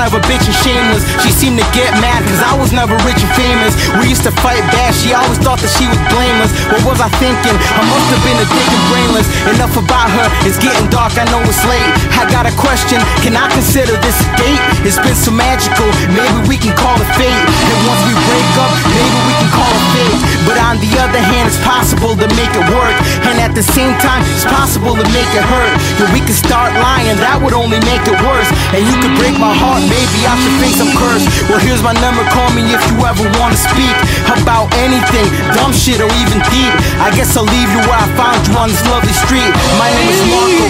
kind of a bitch and shameless. She seemed to get mad cause I was never rich and famous. We used to fight bad, she always thought that she was blameless. What was I thinking? I must have been a dick and brainless. Enough about her, it's getting dark, I know it's late. I got a question, can I consider this a date? It's been so magical, maybe we can call it the other hand, it's possible to make it work. And at the same time, it's possible to make it hurt. Yeah, we could start lying, that would only make it worse. And you could break my heart, maybe I should face some curse. Well, here's my number, call me if you ever wanna speak about anything, dumb shit or even deep. I guess I'll leave you where I found you on this lovely street. My name is Marco,